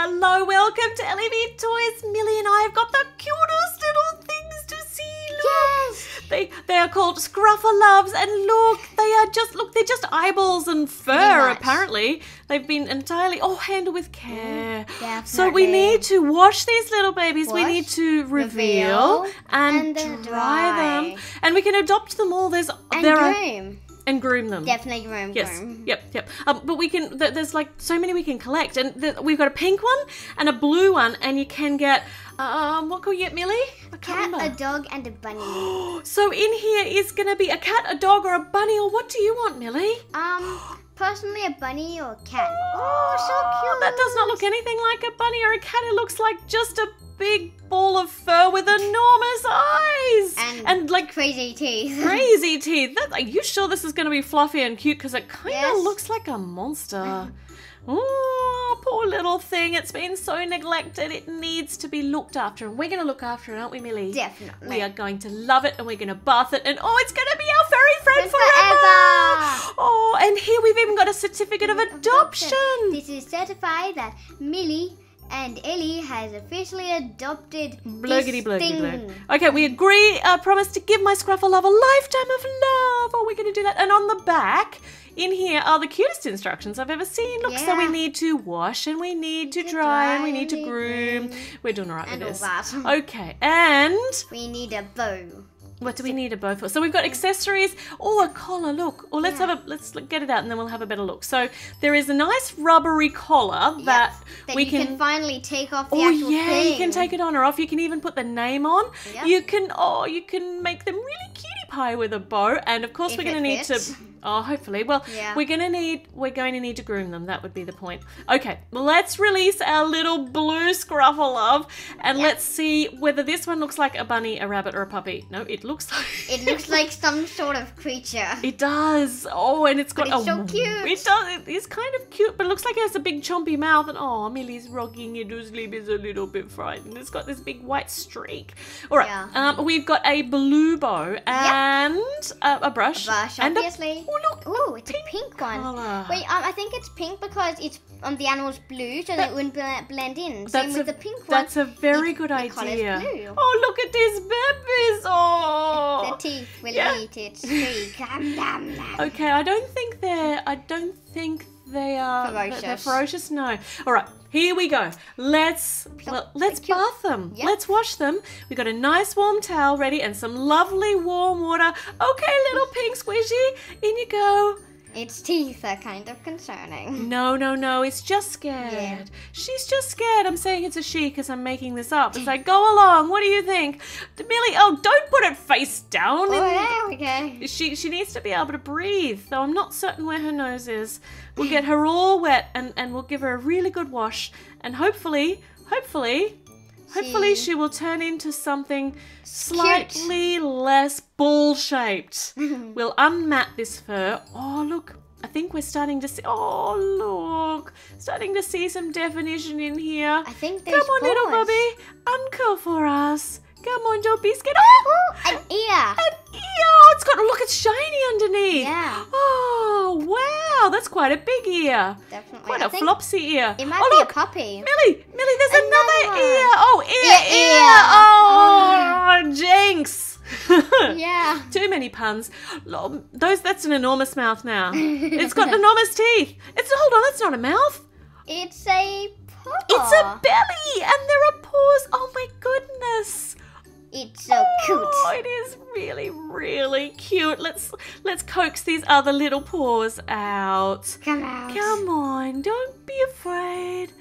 Hello, welcome to ellieV Toys. Millie and I have got the cutest little things to see. Look. Yes. They they are called Scruff-a-Luvs, and look, they are just look, they're just eyeballs and fur. Apparently, they've been entirely oh handled with care. Mm, So we need to wash these little babies. we need to reveal, reveal, and, and dry, dry. them, and we can adopt them all. There's And there are groom. And groom them. Definitely groom. Yes. groom. Yep. Yep. Um, but we can. Th- there's like so many we can collect, and th- we've got a pink one and a blue one, and you can get. Um, what can we get, Millie? A Cat, remember. a dog, and a bunny. So in here is going to be a cat, a dog, or a bunny, or what do you want, Millie? um, personally, a bunny or a cat. Oh, so cute. That does not look anything like a bunny or a cat. It looks like just a big ball of fur with enormous eyes And, like crazy teeth. crazy teeth. That, are you sure this is going to be fluffy and cute? Because it kind of Yes. looks like a monster. Oh, poor little thing. It's been so neglected. It needs to be looked after. And we're going to look after it, aren't we, Millie? Definitely. We are going to love it and we're going to bath it. And oh, it's going to be our furry friend Friend forever. forever. Oh, and here we've even got a certificate of adoption. This is certified that Millie and Ellie has officially adopted Blurgity this blurgity. Okay, we agree, uh, promise to give my Scruff-a-Luv a lifetime of love. Oh, we're going to do that. And on the back, in here are the cutest instructions I've ever seen. Look, so we need to wash and we need to To dry and we need to groom. groom. We're doing all right And with all this. that. Okay, and We need a bow. What do we need a bow for? So we've got accessories. Oh, a collar. Look. Oh, let's Yeah. have a let's get it out and then we'll have a better look. So there is a nice rubbery collar that, That we you can, finally take off the Oh yeah, thing. you can take it on or off. You can even put the name on. Yep. You can oh, you can make them really cutie pie with a bow. And of course, If we're going to need fits. to. Oh, hopefully. Well, Yeah. we're going to need we're going to need to groom them. That would be the point. Okay, let's release our little blue Scruff-a-Luv, and Yep. let's see whether this one looks like a bunny, a rabbit, or a puppy. No, it looks like It looks like some sort of creature. It does. Oh, and it's got But it's a so cute. It does. It is kind of cute, but it looks like it has a big chompy mouth. And oh, Millie's rocking into sleep is a little bit frightened. It's got this big white streak. All right. Yeah. Um, we've got a blue bow and a, a brush. Brush, and a- obviously. Oh look. Ooh, it's a pink one. Wait, um, I think it's pink because it's um the animal's blue, so that it wouldn't blend in. Same with a, the pink one. That's a very good idea. Oh, look at these babies. Oh. The teeth will Yeah. eat it. Squeak. Okay, I don't think they're. I don't think they are. that They're Ferocious. ferocious. No. All right, here we go. Let's well, let's bath them. Yep. Let's wash them. We got a nice warm towel ready and some lovely warm water. Okay, little pink squishy, in you go. Its teeth are kind of concerning. No, no, no. It's just scared. Yeah. She's just scared. I'm saying it's a she because I'm making this up. It's like, go along. What do you think, Millie? Oh, don't put it face down. Oh, we go. She she needs to be able to breathe, though I'm not certain where her nose is. We'll get her all wet and, and we'll give her a really good wash and hopefully, hopefully, hopefully She- will turn into something slightly less ball shaped. we'll unmat this fur. Oh look, I think we're starting to see oh look. Starting to see some definition in here. I think Come there's on, little paws. Bobby. Uncurl for us. Come on, be scared. Oh! Oh, an ear. An ear! Oh, it's got look, it's shiny underneath. Yeah. Oh wow, that's quite a big ear. Definitely. Quite I a flopsy ear. It might oh, be look, a puppy. Millie, Millie, there's another, Another ear. Oh, ear, Ear, ear. ear. Oh, mm. jinx. Yeah. Too many puns. Those that's an enormous mouth now. It's got enormous teeth. It's hold on, that's not a mouth. It's a paw. It's a belly, and there are paws. Oh my goodness. It's so cute. Oh, it is really, really cute. Let's let's coax these other little paws out. Come out. Come on, don't be afraid.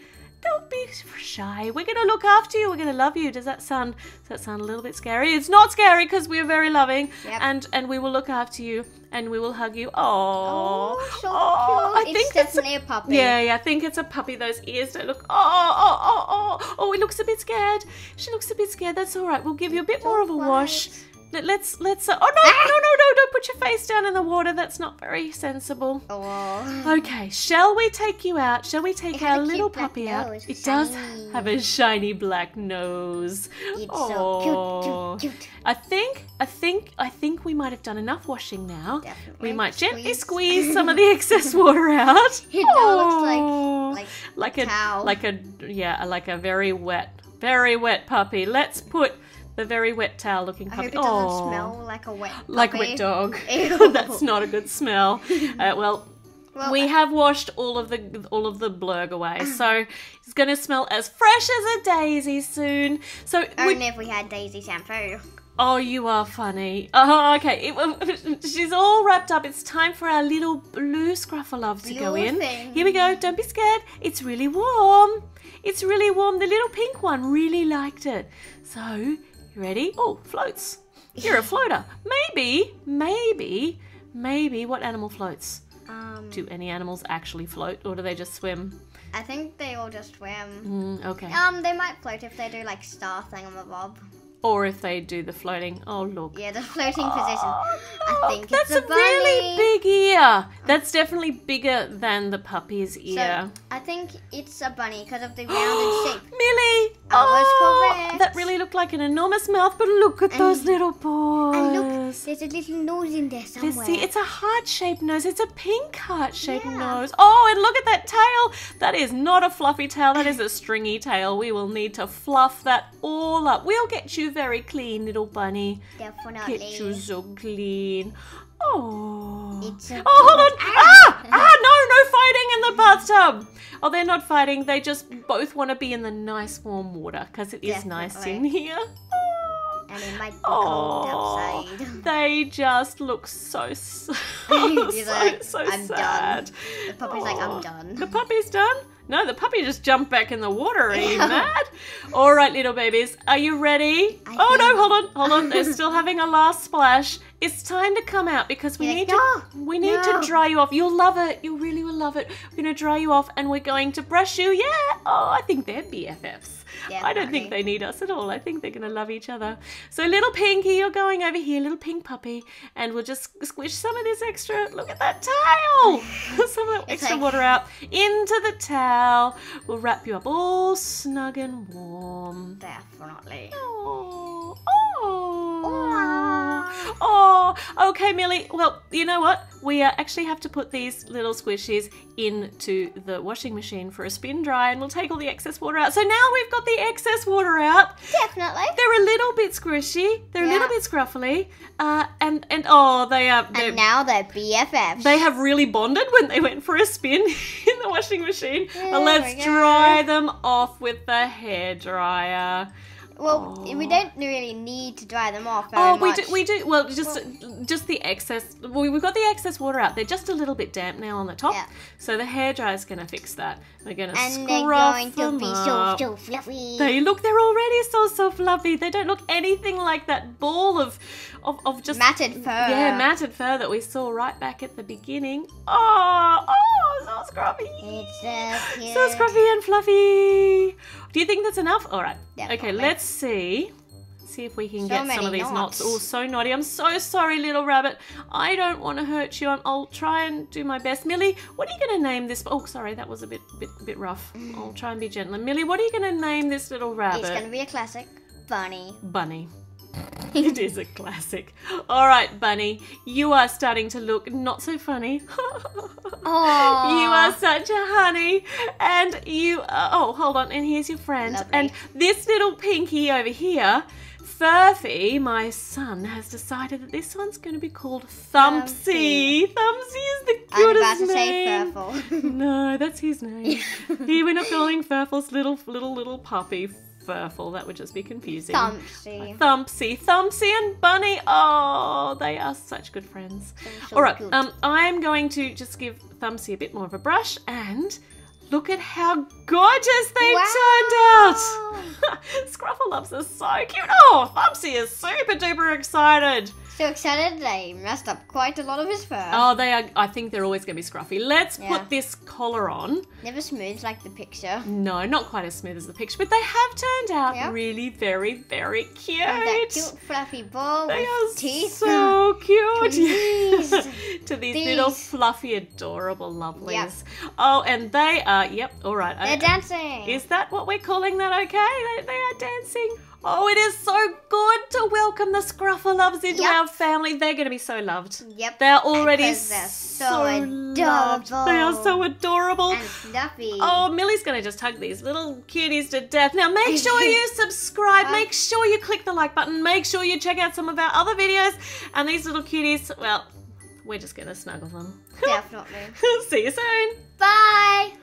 Don't be shy. We're gonna look after you. We're gonna love you. Does that sound does that sound a little bit scary? It's not scary because we're very loving, Yep. and and we will look after you and we will hug you. Oh, Oh, so I cute. think it's it's a- a, puppy. yeah, yeah, I think it's a puppy. Those ears don't look. Oh, oh, oh, oh, oh! It looks a bit scared. She looks a bit scared. That's all right. We'll give you a bit more of a wash. let- let's let's. Uh, oh no, Ah! no, no, no! Don't put your face down in the water. That's not very sensible. Oh. Okay, shall we take you out? Shall we take our little puppy out? nose, It does have a shiny black nose. It's Aw. so cute, cute, cute. I think, I think, I think we might have done enough washing now. Definitely. We might gently Squeeze. squeeze some of the excess water out. It looks like- like like a a towel. like a yeah, like a very wet, very wet puppy. Let's put the very wet towel looking I puppy. hope it doesn't Aw. smell like a wet like a wet dog. That's not a good smell. Uh, well, Well, we have washed all of the all of the blurg away, so it's gonna smell as fresh as a daisy soon. So, only if we had Daisy shampoo. oh, you are funny. Oh, okay. It- she's all wrapped up. It's time for our little blue Scruff-a-Luv to go in. thing. Here we go. Don't be scared. It's really warm. It's really warm. The little pink one really liked it. So, ready? Oh, floats. You're a floater. Maybe, maybe, maybe. What animal floats? Um, Do any animals actually float, or do they just swim? I think they all just swim. Mm, okay. Um, they might float if they do like star thingamabob. Or if they do the floating. Oh, look. Yeah, the floating position. Oh, I look, think that's it's a really big ear. That's definitely bigger than the puppy's ear. So I think it's a bunny because of the rounded shape. Millie! I oh, correct. that really looked like an enormous mouth, but look at those little paws. And look, there's a little nose in there somewhere. Let's see, it's a heart-shaped nose. It's a pink heart-shaped Yeah. nose. Oh, and look at that tail. That is not a fluffy tail. That is a stringy tail. We will need to fluff that all up. We'll get you very clean, little bunny. Definitely. Get you so clean. Oh. It's oh, hold on. Ah! Ah! No, no fighting in the bathtub. Oh, they're not fighting. They just both want to be in the nice warm water because it is nice in here. Oh. And it might be Oh, cold outside. they just look so s- He's so, like, so "I'm done." The puppy's like, Oh, I'm done. The puppy's done? No, the puppy just jump back in the water. Are you mad? All right, little babies, are you ready? I oh no, hold on, hold on. They're still having a last splash. It's time to come out because we You're need like, to we need no." to dry you off. You'll love it. You really will love it. We're gonna dry you off and we're going to brush you. Yeah. Oh, I think they're BFFs. I don't think they need us at all. I think they're going to love each other. So, little Pinky, you're going over here, little pink puppy, and we'll just squish some of this extra. Look at that towel! some of that extra like- water out into the towel. We'll wrap you up all snug and warm. Definitely. Oh, oh, oh. Oh, okay, Millie. Well, you know what? We uh, actually have to put these little squishies into the washing machine for a spin dry, and we'll take all the excess water out. So now we've got the excess water out. Definitely. They're a little bit squishy. They're a little bit scruffly. Uh, and and oh, they are. And now they're BFFs. they have really bonded when they went for a spin in the washing machine. There But let's dry them off with the hair dryer. Well, Oh. we don't really need to dry them off Oh, we much. do. We do. Well, just just the excess. We, we've got the excess water out. They're just a little bit damp now on the top. Yeah. So the hair dryer's going to fix that. We're going to and scruff they're going to be up. so so fluffy. They look. They're already so so fluffy. They don't look anything like that ball of of, of just Matted fur. Yeah, matted fur that we saw right back at the beginning. Oh, oh, so scruffy. It's so cute. So scruffy and fluffy. Do you think that's enough? All right. Okay, let's see. See if we can So get some of these knots. knots. Oh, so naughty. I'm so sorry, little rabbit. I don't want to hurt you. I'm, I'll try and do my best. Millie, what are you going to name this? Oh, sorry, that was a bit, bit, bit rough. I'll try and be gentler. Millie, what are you going to name this little rabbit? It's gonna be a classic. Bunny. Bunny. it is a classic. All right, Bunny, you are starting to look not so funny. Oh. You are such a honey, and you. Uh, oh, hold on, and here's your friend. Lovely. And this little pinky over here, Furphy, my son, has decided that this one's going to be called Thumpsy. Thumpsy is the cutest name. I'm about to say name. Furful. No, that's his name. Here we're not calling Furfle's little little little puppy Furfle. That would just be confusing. Thumpsy. Thumpsy, Thumpsy, and Bunny. Oh, they are such good friends. so All right, good. um, I'm going to just give Thumpsy a bit more of a brush, and look at how gorgeous they Wow. turned out. Scruff-a-Luvs are so cute. Oh, Thumpsy is super duper excited. So excited they messed up quite a lot of his fur. Oh, they are. I think they're always going to be scruffy. Let's Yeah. put this collar on. Never smooth like the picture. No, not quite as smooth as the picture, but they have turned out Yeah. really very, very cute. And that cute fluffy ball They with are teeth. so cute. These. to these, little fluffy, adorable lovelies. Oh, and they are. Yep. All right. They're dancing. Is that what we're calling that? Okay, they, they are dancing. Oh, it is so good to welcome the Scruff-a-Luvs into Yep. our family. They're going to be so loved. Yep. They're already they're so loved. They are so adorable. and fluffy. Oh, Millie's going to just hug these little cuties to death. Now, make sure you subscribe. Make uh. sure you click the like button. Make sure you check out some of our other videos. And these little cuties, well, we're just going to snuggle them. Definitely. See you soon. Bye.